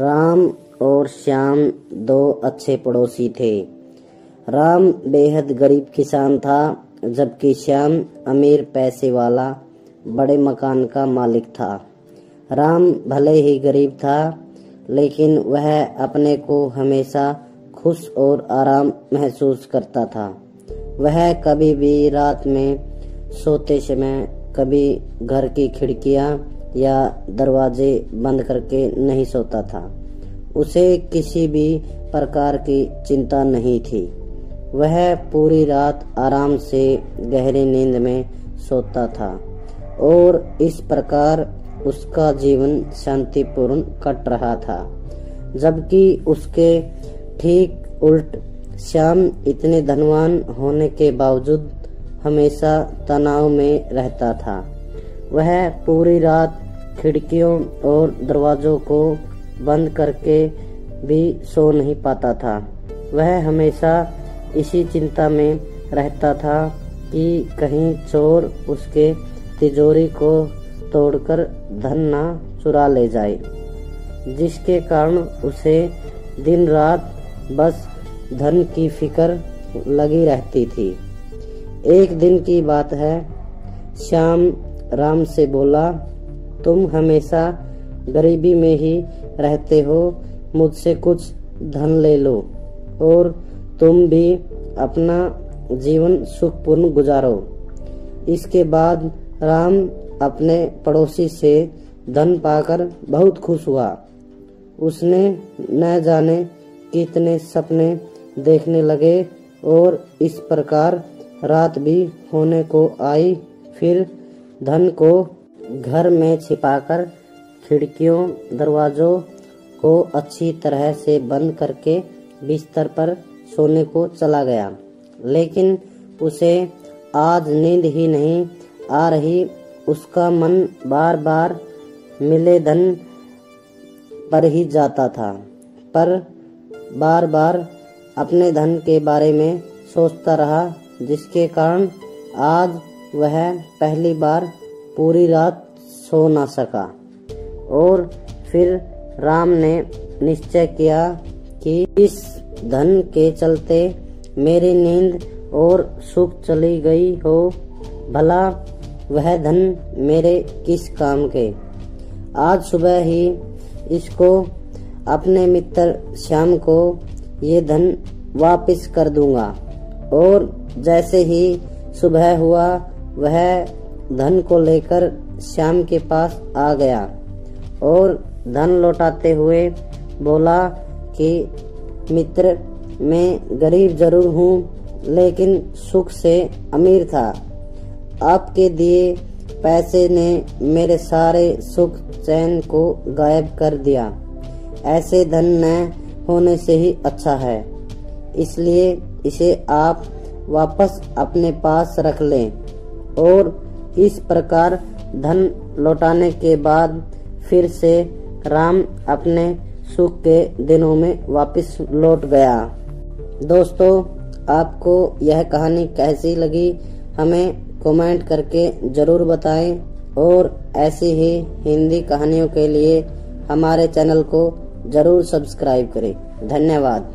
राम और श्याम दो अच्छे पड़ोसी थे। राम बेहद गरीब किसान था, जबकि श्याम अमीर पैसे वाला, बड़े मकान का मालिक था। राम भले ही गरीब था, लेकिन वह अपने को हमेशा खुश और आराम महसूस करता था। वह कभी भी रात में सोते समय, कभी घर की खिड़कियाँ या दरवाजे बंद करके नहीं सोता था। उसे किसी भी प्रकार की चिंता नहीं थी। वह पूरी रात आराम से गहरी नींद में सोता था और इस प्रकार उसका जीवन शांतिपूर्ण कट रहा था। जबकि उसके ठीक उल्ट श्याम इतने धनवान होने के बावजूद हमेशा तनाव में रहता था। वह पूरी रात खिड़कियों और दरवाजों को बंद करके भी सो नहीं पाता था। वह हमेशा इसी चिंता में रहता था कि कहीं चोर उसके तिजोरी को तोड़कर धन ना चुरा ले जाए, जिसके कारण उसे दिन रात बस धन की फ़िक्र लगी रहती थी। एक दिन की बात है श्याम राम से बोला, तुम हमेशा गरीबी में ही रहते हो, मुझसे कुछ धन ले लो, और तुम भी अपना जीवन सुखपूर्ण गुजारो। इसके बाद राम अपने पड़ोसी से धन पाकर बहुत खुश हुआ। उसने न जाने कितने सपने देखने लगे, और इस प्रकार रात भी होने को आई, फिर धन को घर में छिपाकर खिड़कियों, दरवाजों को अच्छी तरह से बंद करके बिस्तर पर सोने को चला गया। लेकिन उसे आज नींद ही नहीं आ रही। उसका मन बार बार मिले धन पर ही जाता था। पर बार बार अपने धन के बारे में सोचता रहा, जिसके कारण आज वह पहली बार पूरी रात सो ना सका। और फिर राम ने निश्चय किया कि इस धन के चलते मेरी नींद और सुख चली गई हो। भला वह धन मेरे किस काम के? आज सुबह ही इसको अपने मित्र श्याम को ये धन वापस कर दूँगा। और जैसे ही सुबह हुआ वह धन को लेकर श्याम के पास आ गया और धन लौटाते हुए बोला कि, मित्र, मैं गरीब ज़रूर हूँ, लेकिन सुख से अमीर था। आपके दिए पैसे ने मेरे सारे सुख चैन को गायब कर दिया। ऐसे धन न होने से ही अच्छा है। इसलिए इसे आप वापस अपने पास रख लें। और इस प्रकार धन लौटाने के बाद फिर से राम अपने सुख के दिनों में वापस लौट गया। दोस्तों, आपको यह कहानी कैसी लगी, हमें कमेंट करके ज़रूर बताएँ और ऐसी ही हिंदी कहानियों के लिए हमारे चैनल को ज़रूर सब्सक्राइब करें। धन्यवाद।